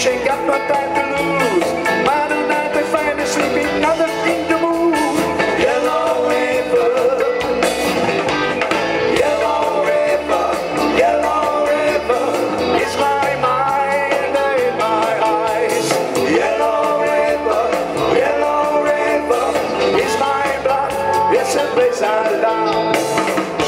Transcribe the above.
She got no time to lose. By the night they find her sleeping, not in the moon. Yellow River, Yellow River, Yellow River is my mind in my eyes. Yellow River, Yellow River is my blood. It's a place I love.